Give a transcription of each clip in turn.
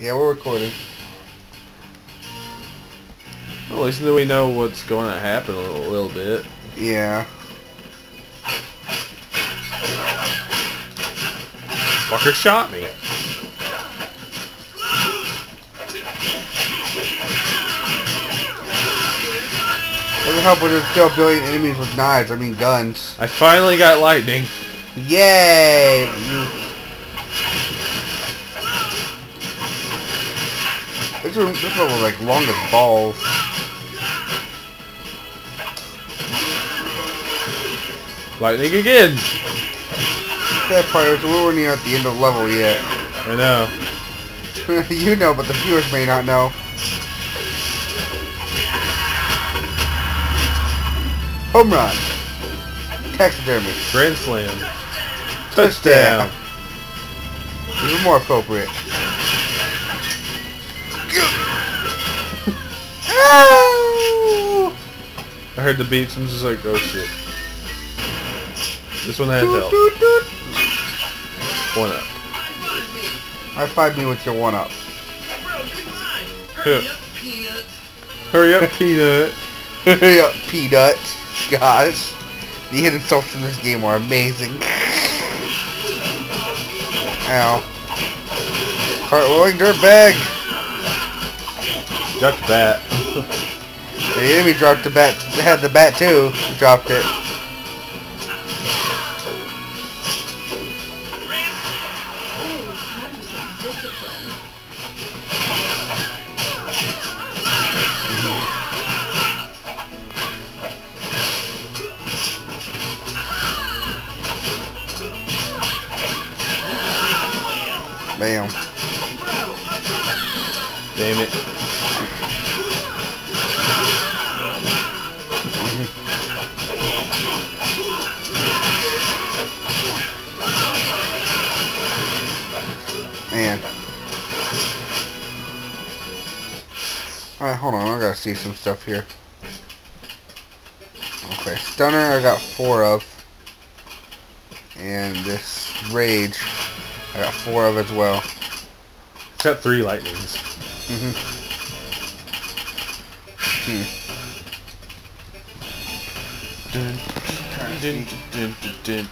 Yeah, we're recording. Well, at least we know what's going to happen a little, little bit. Yeah. Fucker shot me. Doesn't help when there's still a billion enemies with knives. I mean guns. I finally got lightning. Yay! This one, this one was like long as balls. Lightning again. That part is we weren't even at the end of level yet. I know. you know, but the viewers may not know. Home run. Taxidermy. Grand slam. Touchdown. Touchdown. Even more appropriate. I heard the beeps and was just like, oh shit. This one had Doot, help. doot, doot. One up. High five me with your one up. Hup. Hurry up, peanut. Hurry up, peanut. Gosh. The hidden insults in this game are amazing. Ow. Cartwheeling dirtbag. Got the bat. The enemy dropped the bat. Had the bat too. Dropped it. Hold on. I gotta see some stuff here. Okay, Stunner I got four of. And this Rage I got four of as well. Got three lightnings. hmm Hmm. Dun, dun, dun,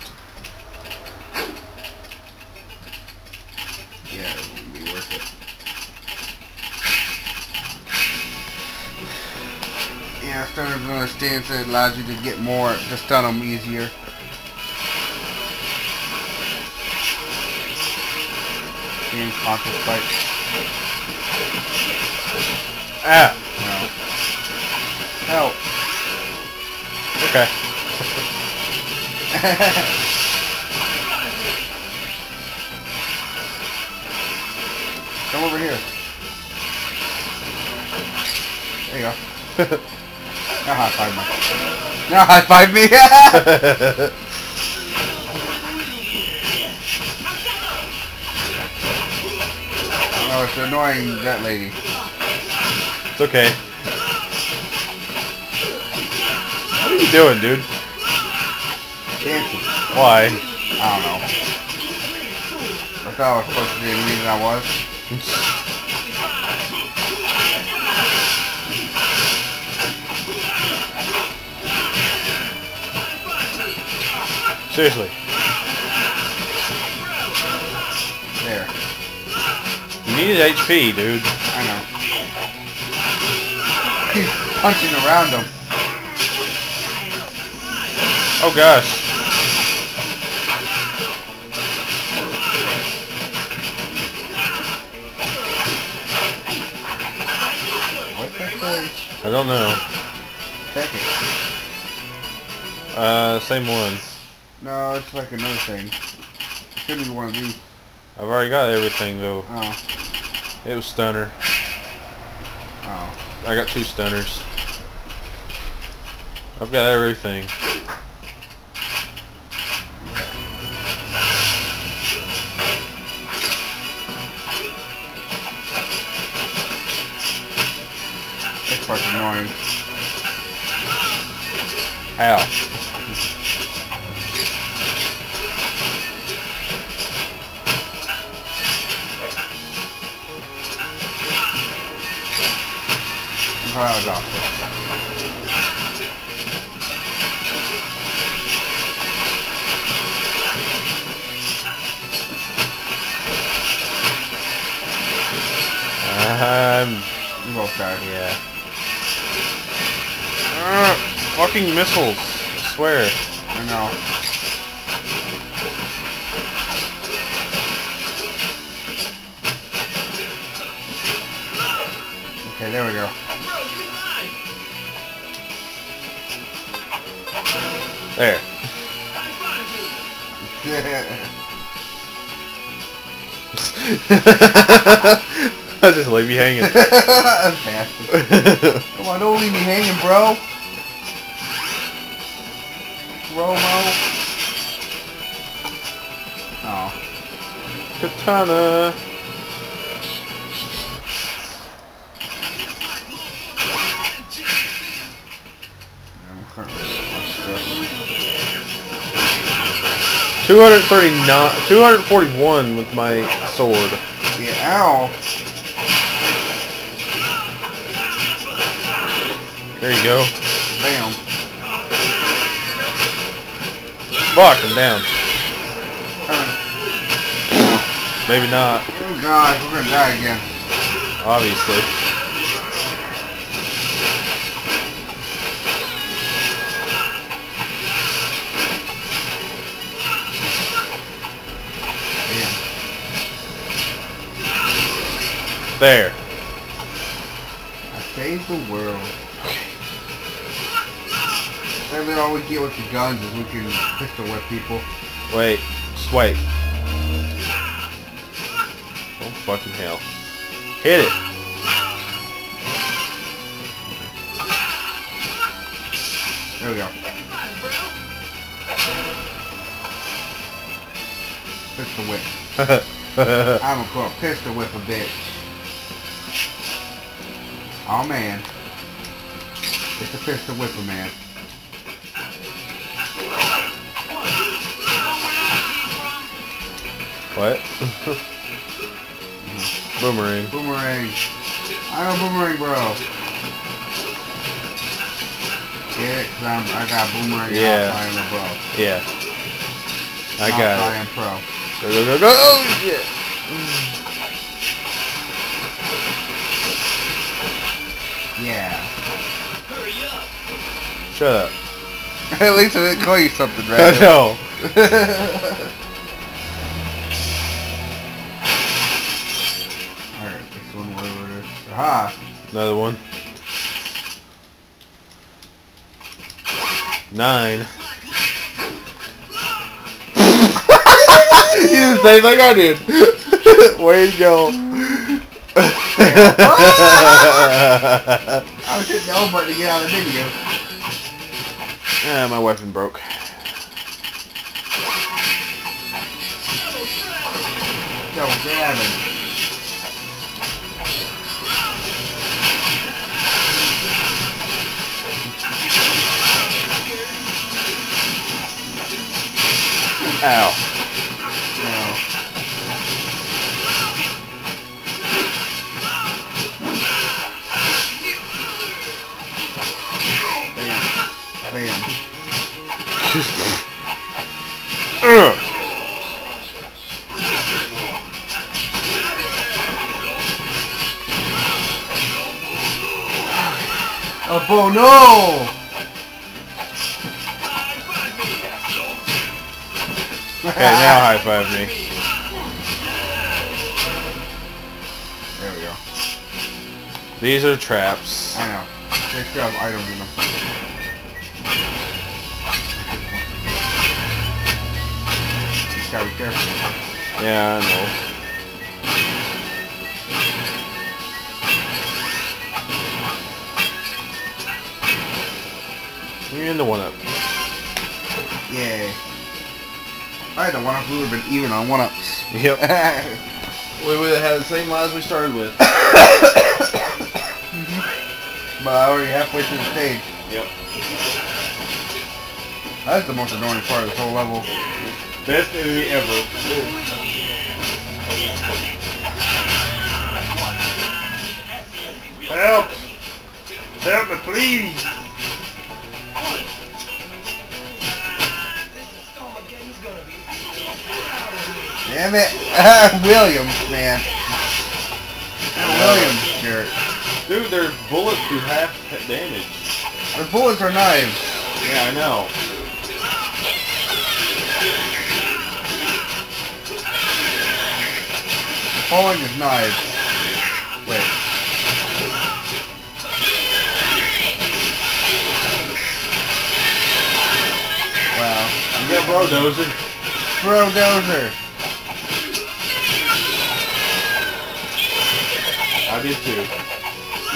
Stunner's another stance that allows you to get more, to stun them easier. And conscious fight. Ah! No. Help. Okay. Come over here. There you go. now high five me. Now high five me. oh, it's annoying that lady. It's okay. What are you doing, dude? Dancing. Why? I don't know. I thought I was supposed to be the reason I was. Seriously. There. You needed HP, dude. I know. He's punching around him. Oh gosh. What the? I don't know. It. Uh, same one. No, it's like another thing. It should be one of these. I've already got everything though. Oh. It was stunner. Oh. I got two stunners. I've got everything. It's fucking annoying. How? That was awesome. Um, You both died. yeah. Uh, fucking missiles. I swear. I know. Okay, there we go. There. I just leave you hanging. Bastard. Come on, don't leave me hanging, bro. Romo. Oh. Katana. Two hundred thirty-nine, two hundred forty-one with my sword. Yeah, ow. There you go. Bam. Fuck, I'm down. Maybe not. Oh god, we're gonna die again. Obviously. There. I saved the world. And then all we get with the guns is we can pistol whip people. Wait. Just wait. Oh fucking hell. Hit it. There we go. Pistol whip. I'm gonna a pistol whip a bitch. Oh man. It's a pistol whipper man. what? Boomerang. Boomerang. I'm a boomerang bro. It? Cause I'm, I got boomerang Yeah. I am a bro. Yeah. I I got am pro. Go, go, go, go. Oh, shit. Shut up. At least I didn't call you something, I right? know. Alright, this one, whatever it is. Aha! Another one. Nine. you did the same thing I did. Way to go. I was hitting the L button to get out of the video. Ah, my weapon broke. Double grabbing. Ow. Ugh. Oh, Bo, no! Okay, now high five me. There we go. These are traps. I know. They still have items in them. Just gotta be careful. Yeah, I know. You're in the one up. Yay. If I had the one up, we would have been even on one ups. Yep. but We would have had the same lives we started with. But I already halfway through the stage. Yep. That's the most annoying part of this whole level. Best enemy ever. Help! Please. Damn it. Williams, man. Williams jerk. Dude, their bullets do half damage. The bullets are knives. Yeah, I know. The falling is knives. Wait. Wow. You got bro dozer. Bro dozer. I did too.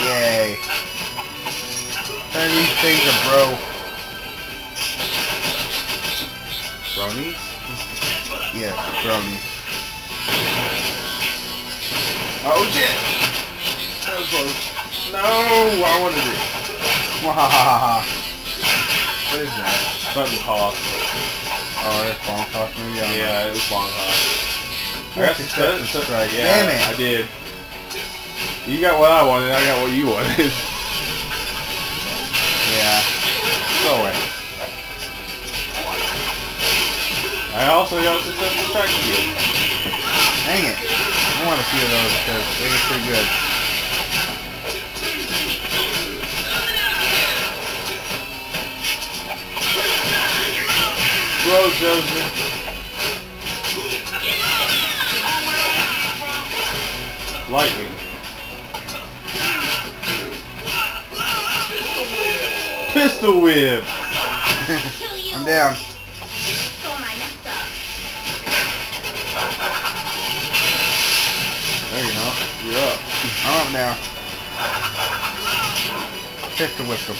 Yay. None of these things are bro. Bronies? Yes, bronies. Oh shit! That was close. No, I wanted it. Wahahaha. What is that? Button toss. Oh, that's bomb toss maybe? Don't. Yeah, it was long toss. I got Success and strike. Yeah, Damn it. I did. You got what I wanted, I got what you wanted. Yeah. Go away. I also got successful strike again. Dang it. I want a few of those because they get pretty good. Joseph. Lightning. Pistol whip. I'm down. There you go. You're up. I'm up now. Pistol whip them.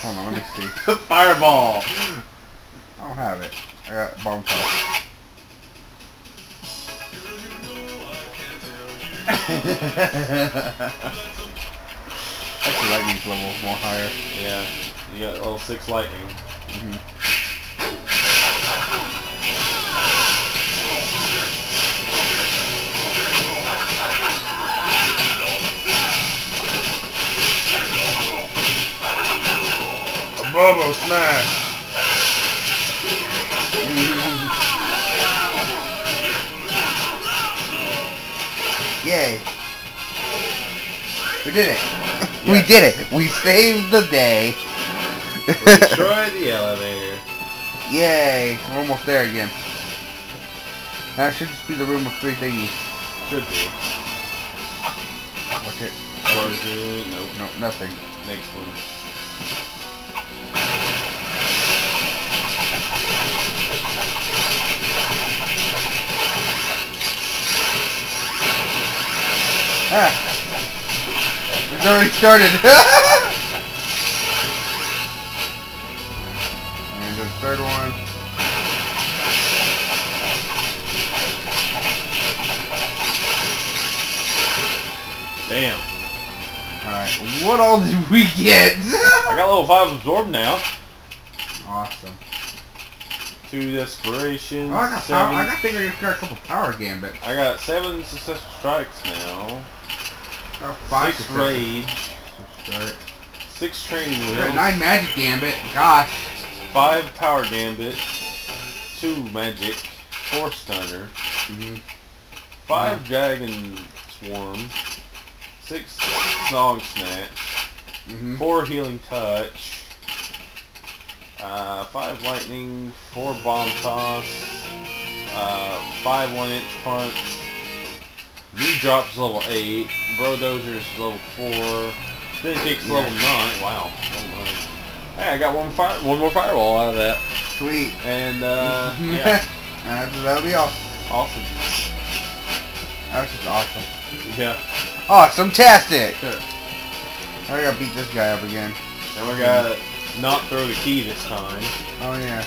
Hold on, let me see. Fireball. I don't have it. I got bomb toss. Actually, lightning's level more higher. Yeah. You got level six lightning. Mhm. Bobo smash. Yay. We did it. We did it. We saved the day. Destroy the elevator. Yay. We're almost there again. That should just be the room of three thingies. Should be. Okay. Explosion. Nope. No, nothing. Next one. It's already started. and the third one. Damn. Alright. What all did we get? I got level five absorbed now. awesome. Two desperation. Oh, I got power. seven. I got I got a couple power gambit. I got seven successful strikes now. Six successful Six training wheels. Nine magic gambit. Gosh. Five power gambit. Two magic. Four stunner. Mhm. Five dragon swarm. Six song snatch. Mhm. Four healing touch. Uh, five lightning. Four bomb toss. Uh, five one inch punch. V drops level eight. Bro Dozer's level four. Then kicks level nine. Wow. level nine. Hey, I got one fire, one more fireball out of that. Sweet. And uh, yeah, that'll be awesome. awesome. That's just awesome. Yeah. Awesome tastic. I gotta beat this guy up again. And we gotta not throw the key this time. Oh yeah.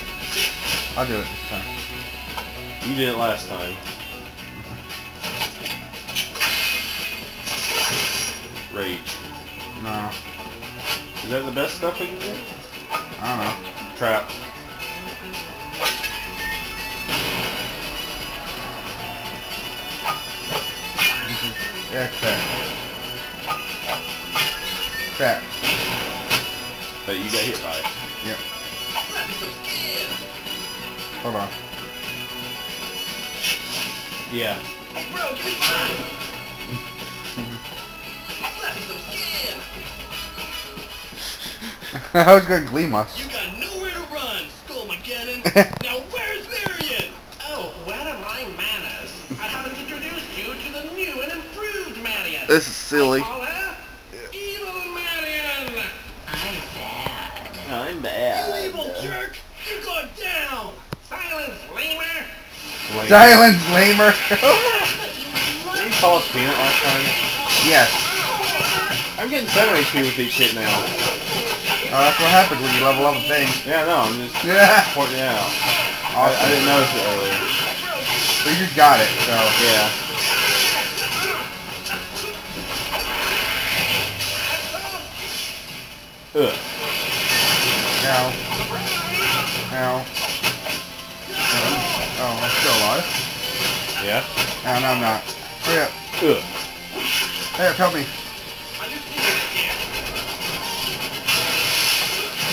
I'll do it this time. You did it last time. Rage. No. Is that the best stuff we can get? I don't know. Trap. Yeah, that. Crap. that you got hit by. it. Yep. Hold on. Yeah. Bro, I was gonna gleam us. You got nowhere to run, Skullmageddon. now where's Marian? Oh, where are my manners? I haven't introduced you to the new and improved Marian. This is silly. I Evil Marian. I'm bad. I'm You bad. evil jerk! You're going down! Silence, lemur! Silence, lamer. Did you call us peanut last time? yes. Oh, I'm getting 7 HP with each hit now. Oh, that's what happens when you level up a thing. Yeah, no, I'm just Yeah. pointing it out. I, I didn't notice it earlier. So you got it, so. Yeah. Ugh. Ow. Ow. Oh, I'm still alive. Yeah. No, no, I'm not. Hurry up. Ugh. Up, help me.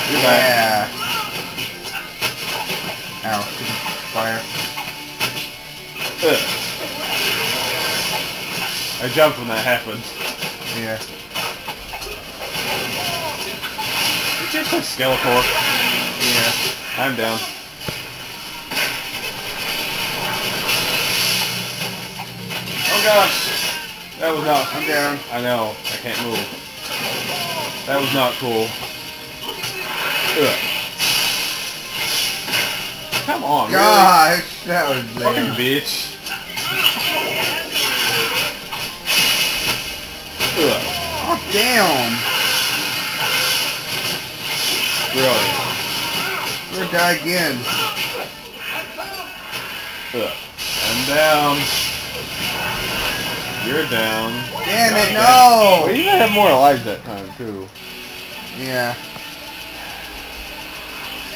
Yeah. Ow. Fire. Ugh. I jumped when that happened. Yeah. It's just a Skeletor. Yeah. I'm down. Oh gosh! That was not. I'm down. I know. I can't move. That was not cool. Ugh. Come on, really? Gosh, that was Fucking lame. bitch. Ugh. Oh, damn. Really. We're gonna die again. Ugh. I'm down. You're down. Damn it, Well, no! you might have more lives that time, too. Yeah.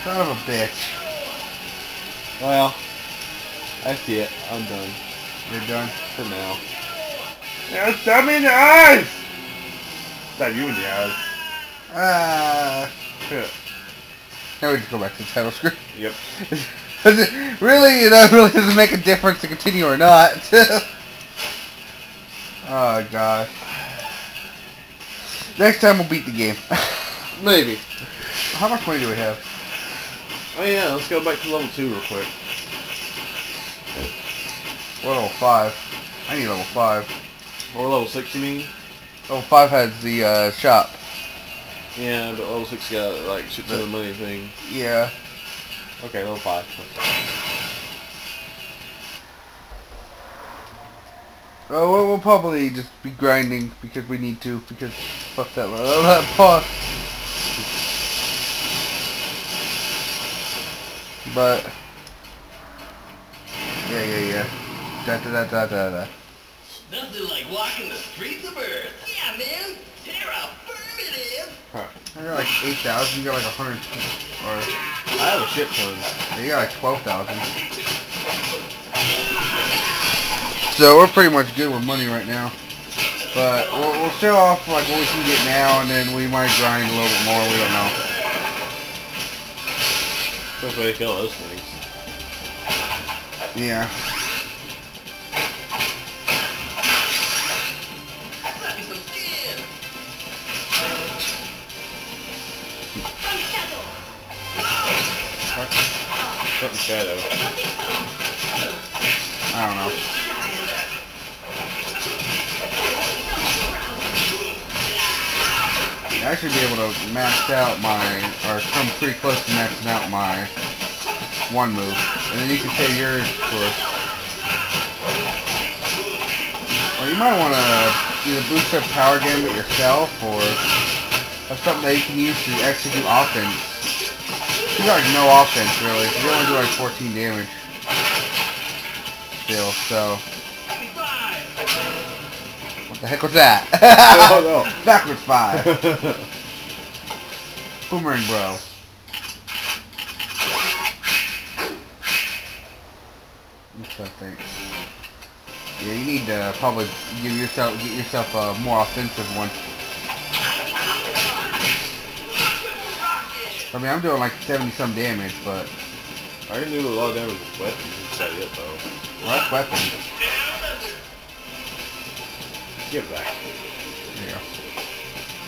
Son of a bitch. Well, that's it. I'm done. You're done. For now. Yeah, stab me in the eyes! Stab you in the eyes. Ah. Yeah. Now we just go back to the title screen. Yep. really, that really doesn't make a difference to continue or not. oh gosh. Next time we'll beat the game. Maybe. How much money do we have? Oh yeah, let's go back to level 2 real quick. We're level five. I need level five. Or level 6 you mean? Level five has the uh, shop. Yeah, but level 6 got like shit ton of money thing. Yeah. Okay, level 5. Oh, we'll, we'll probably just be grinding because we need to because fuck that that boss. But yeah, yeah, yeah. Da da da da da da. Nothing like walking the streets of Earth. Yeah, man. Terra affirmative. Huh. I got like eight thousand. You got like a hundred, or I have a shit ton. you got like twelve thousand. So we're pretty much good with money right now. But we'll, we'll show off like what we can get now, and then we might grind a little bit more. We don't know. That's why they kill those things. Yeah. Slap me some skin. Something shadow. I don't know. I should be able to max out my, or come pretty close to maxing out my one move. And then you can say yours first. Or you might want to either boost up power gambit yourself, or have something that you can use to execute offense. You got like no offense really. You only do like 14 damage. Still, so. Happy five. What the heck was that? No. Backwards five. Boomerang bro. That thing? Yeah, you need to probably give yourself get yourself a more offensive one. I mean, I'm doing like 70 some damage, but I can do a lot of damage with weapons inside it though. well, that's weapons. Get back.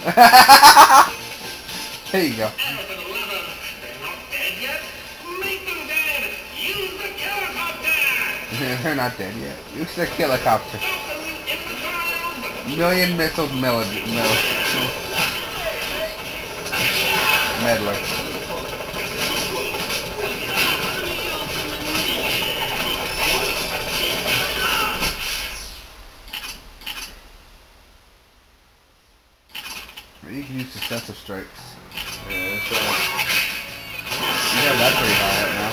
There you go. there you go. They're not dead yet. Use the helicopter. Million missiles melody. Mel meddler. Use strikes. Yeah, that's right. You have that pretty high up now.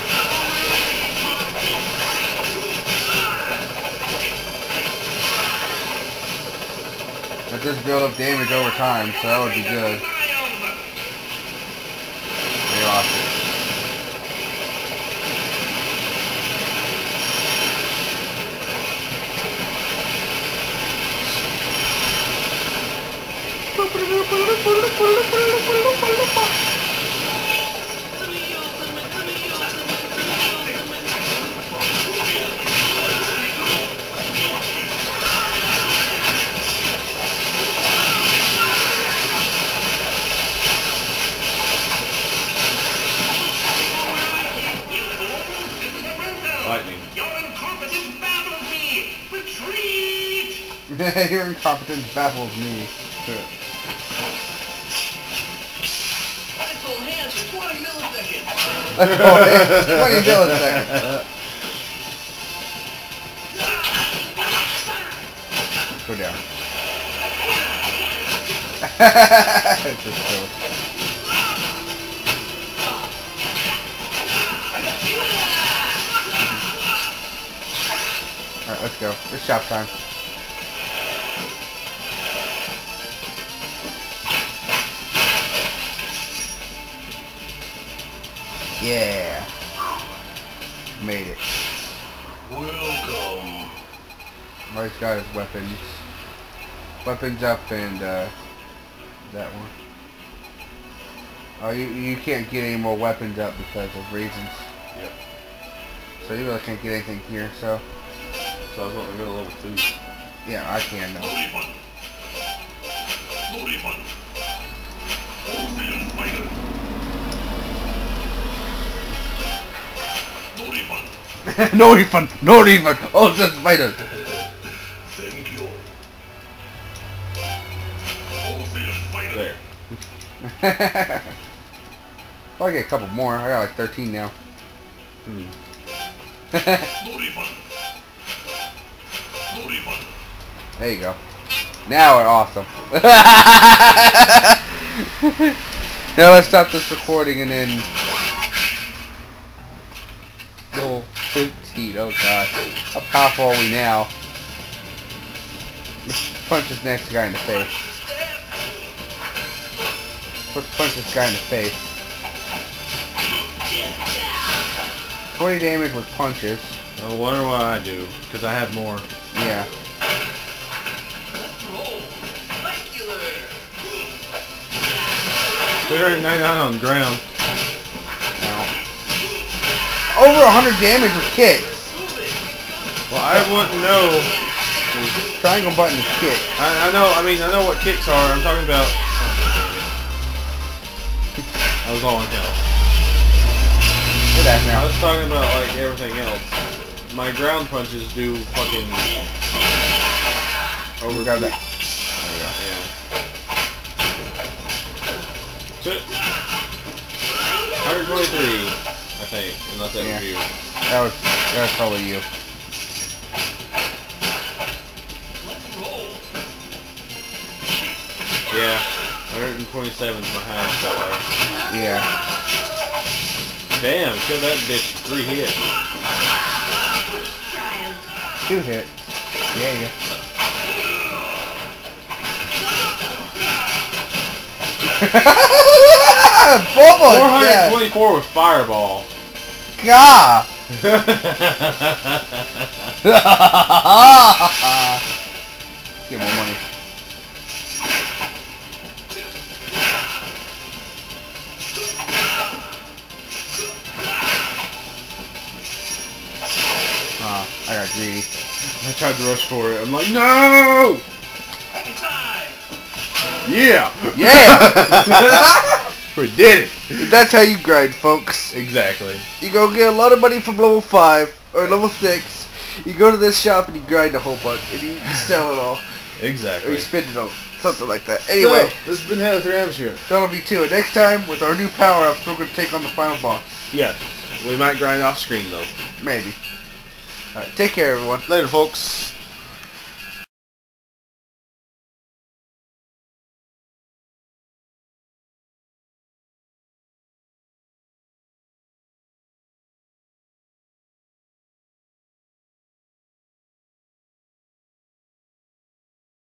That does build up damage over time, so that would be good. They lost it. Lightning. Your incompetent baffles me! Retreat! Your incompetence baffles me. Let's Let's go ahead. 20 milliseconds. Go down. just so. Alright, let's go. It's shop time. Yeah. Made it. Welcome. Mark's got his weapons. Weapons up and uh, that one. Oh, you, you can't get any more weapons up because of reasons. Yep. So you really can't get anything here, so So I was wanting to go to level two. yeah, I can now. no refund! No refund! Oh, just spider! Thank you. Ocean Spider. There. I'll get a couple more. I got like 13 now. Hmm. Lorifun. Lorifun. there you go. Now we're awesome. now let's stop this recording and then... Level 15, oh god. How powerful are we now? Let's punch this next guy in the face. Let's punch this guy in the face. 20 damage with punches. I wonder why I do, because I have more. Yeah. Let's roll. Muscular. 399 on the ground. Now. Over 100 damage with kicks. Well, I wouldn't know. Triangle button is kick. I, I know, I mean, I know what kicks are. I'm talking about... I was all on health. Look at that I was talking about, like, everything else. My ground punches do fucking... Over grab that. Yeah. So, 123, I think, unless that Yeah. was you. That was that was probably you. Yeah, 127 is my highest that way. Yeah. Damn, kill that bitch three hits. Two hit. Yeah, yeah. Bobo! Yeah. 424 with fireball god! Get more money. Ah, oh, I got greedy. I tried to rush for it. I'm like, no! Yeah! Yeah! we did it! That's how you grind, folks. Exactly. You go get a lot of money from level 5 or level 6. You go to this shop and you grind a whole bunch and you sell it all. Exactly. Or you spend it all. Something like that. Anyway, So, this has been Heather through Atmosphere. that'll be two. And next time, with our new power-ups, we're going to take on the final boss. Yeah. We might grind off screen though. Maybe. Alright, take care, everyone. Later, folks.